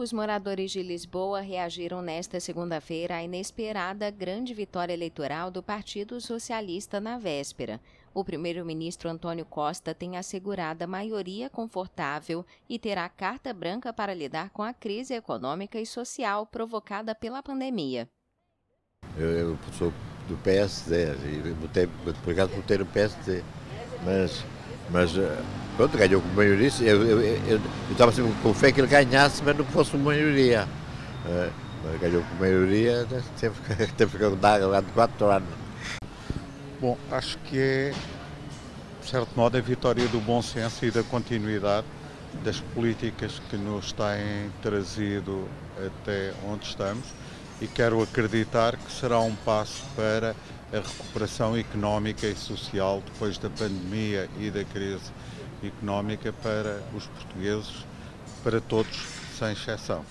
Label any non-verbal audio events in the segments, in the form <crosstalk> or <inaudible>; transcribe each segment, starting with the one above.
Os moradores de Lisboa reagiram nesta segunda-feira à inesperada grande vitória eleitoral do Partido Socialista na véspera. O primeiro-ministro Antônio Costa tem assegurado a maioria confortável e terá carta branca para lidar com a crise econômica e social provocada pela pandemia. Eu, eu sou do PSD, votei, por votei no PSD, mas, mas eh, pronto, ganhou com maioria. Eu, estava sempre com fé que ele ganhasse, mas não fosse maioria. Uh, mas ganhou com maioria, teve, <laughs> teve que dar durante quatro anos. Bom, acho que é, de certo modo, a vitória do bom senso e da continuidade das políticas que nos têm trazido até onde estamos e quero acreditar que será um passo para a recuperação económica e social depois da pandemia e da crise económica para os portugueses, para todos, sem exceção.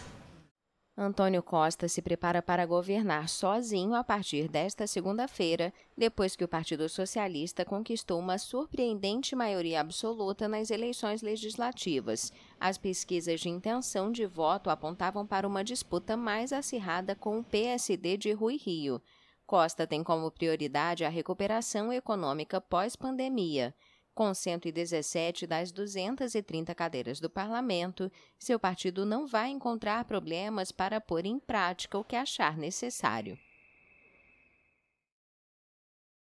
Antônio Costa se prepara para governar sozinho a partir desta segunda-feira, depois que o Partido Socialista conquistou uma surpreendente maioria absoluta nas eleições legislativas. As pesquisas de intenção de voto apontavam para uma disputa mais acirrada com o PSD de Rui Rio. Costa tem como prioridade a recuperação econômica pós-pandemia. Com 117 das 230 cadeiras do parlamento, seu partido não vai encontrar problemas para pôr em prática o que achar necessário.